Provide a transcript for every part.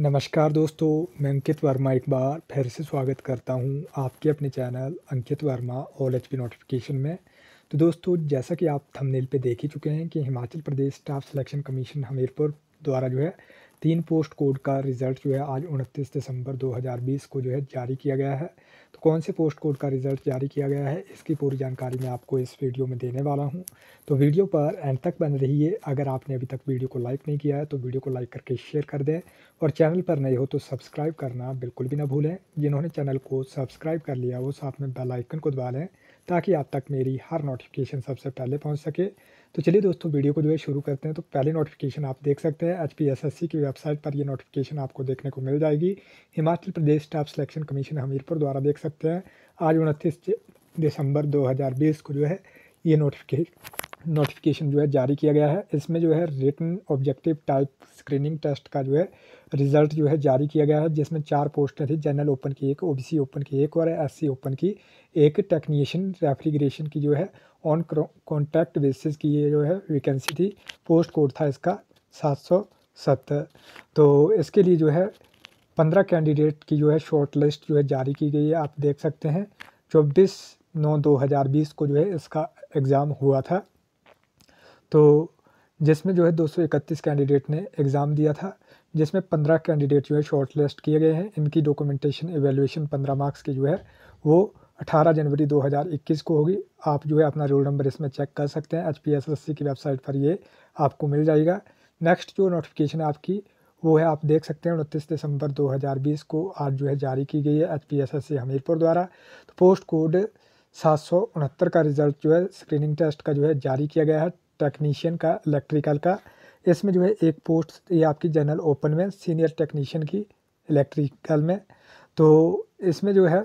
नमस्कार दोस्तों, मैं अंकित वर्मा एक बार फिर से स्वागत करता हूँ आपके अपने channel Ankit Varma all HP notification में। तो दोस्तों, जैसा कि आप थंबनेल पे देख ही चुके हैं कि Himachal Pradesh staff selection commission Hamirpur द्वारा जो है, तीन पोस्ट कोड का रिज़ल्ट जो है आज उनतीस दिसंबर 2020 को जो है जारी किया गया है। तो कौन से पोस्ट कोड का रिज़ल्ट जारी किया गया है, इसकी पूरी जानकारी मैं आपको इस वीडियो में देने वाला हूँ। तो वीडियो पर एंड तक बन रही है अगर आपने अभी तक वीडियो को लाइक नहीं किया है तो वीडियो को लाइक करके शेयर कर दें। और चैनल पर नए हो तो सब्सक्राइब करना बिल्कुल भी ना भूलें। जिन्होंने चैनल को सब्सक्राइब कर लिया, वो साथ में बेलाइकन को दबा लें। ताकि आप तक मेरी हर नोटिफिकेशन सबसे पहले पहुँच सके। तो चलिए दोस्तों, वीडियो को जो है शुरू करते हैं। तो पहले नोटिफिकेशन आप देख सकते हैं एच की वेबसाइट पर यह नोटिफिकेशन आपको देखने को मिल जाएगी। Himachal Pradesh staff selection commission Hamirpur द्वारा देख सकते हैं। आज उनतीस दिसंबर 2020 को जो है ये नोटिफिकेशन नोटिफिकेशन जो है जारी किया गया है इसमें जो है written objective type screening test का जो है रिज़ल्ट जो है जारी किया गया है जिसमें चार पोस्टें थी जनरल ओपन की एक ओबीसी ओपन की एक और एससी ओपन की एक टेक्नीशियन रेफ्रिजरेशन की जो है ऑन कॉन्टैक्ट बेसिस की ये जो है वैकेंसी थी पोस्ट कोड था इसका सात सौ सत्तर तो इसके लिए जो है पंद्रह कैंडिडेट की जो है शॉर्ट लिस्ट जो है जारी की गई है आप देख सकते हैं चौबीस नौ दो हज़ार बीस को जो है इसका एग्ज़ाम हुआ था तो जिसमें जो है 231 कैंडिडेट ने एग्ज़ाम दिया था, जिसमें 15 कैंडिडेट जो है शॉर्ट लिस्ट किए गए हैं। इनकी डॉक्यूमेंटेशन एवेल्यूशन 15 मार्क्स की जो है, वो 18 जनवरी 2021 को होगी। आप जो है अपना रोल नंबर इसमें चेक कर सकते हैं। एचपीएसएससी की वेबसाइट पर ये आपको मिल जाएगा। नेक्स्ट जो नोटिफिकेशन आपकी, वो है आप देख सकते हैं उनतीस दिसंबर 2020 को आज जो है जारी की गई है H P S S C Hamirpur द्वारा। तो पोस्ट कोड सात सौ उनहत्तर का रिज़ल्ट जो है, स्क्रीनिंग टेस्ट का जो है जारी किया गया है। टेक्नीशियन का इलेक्ट्रिकल का। इसमें जो है एक पोस्ट ये आपकी जनरल ओपन में सीनियर टेक्नीशियन की इलेक्ट्रिकल में। तो इसमें जो है,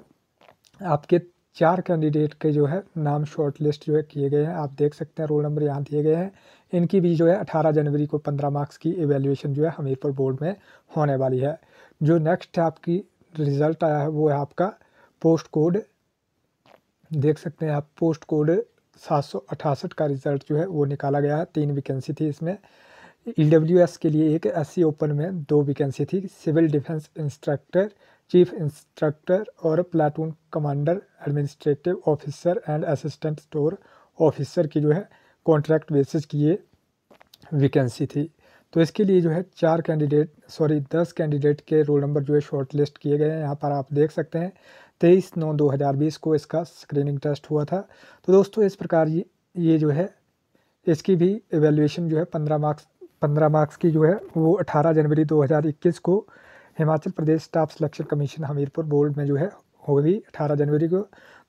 आपके चार कैंडिडेट के जो है नाम शॉर्ट लिस्ट जो है किए गए हैं। आप देख सकते हैं रोल नंबर यहाँ दिए गए हैं। इनकी भी जो है 18 जनवरी को 15 मार्क्स की एवेल्यूएशन जो है हमीरपुर बोर्ड में होने वाली है। जो नेक्स्ट आपकी रिज़ल्ट आया है, वो है आपका पोस्ट कोड देख सकते हैं आप पोस्ट कोड सात का रिज़ल्ट जो है वो निकाला गया है। तीन वैकेंसी थी इसमें। ई e के लिए एक एस ओपन में दो वैकेंसी थी। Civil defence instructor, chief instructor और platoon commander, administrative officer and assistant store officer की जो है कॉन्ट्रैक्ट बेसिस की ये वैकेंसी थी। तो इसके लिए जो है चार कैंडिडेट, सॉरी, दस कैंडिडेट के रोल नंबर जो है शॉर्ट लिस्ट किए गए हैं। यहाँ पर आप देख सकते हैं, तेईस नौ दो हज़ार बीस को इसका स्क्रीनिंग टेस्ट हुआ था। तो दोस्तों, इस प्रकार ये ये जो है, इसकी भी एवेल्यूएशन जो है पंद्रह मार्क्स पंद्रह मार्क्स की जो है वो अठारह जनवरी दो हज़ार इक्कीस को Himachal Pradesh staff selection commission Hamirpur board में जो है होगी अठारह जनवरी को।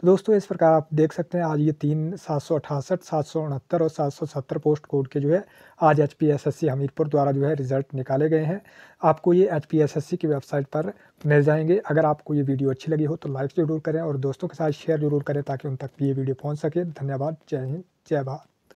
तो दोस्तों, इस प्रकार आप देख सकते हैं, आज ये तीन सात सौ अठासठ, सात सौ उनहत्तर और सात सौ सत्तर पोस्ट कोड के जो है, आज H P S S C Hamirpur द्वारा जो है रिज़ल्ट निकाले गए हैं। आपको ये H P S S C की वेबसाइट पर मिल जाएँगे। अगर आपको ये वीडियो अच्छी लगी हो तो लाइक ज़रूर करें और दोस्तों के साथ शेयर ज़रूर करें ताकि उन तक भी ये वीडियो पहुँच सके। धन्यवाद। जय हिंद। जय भारत।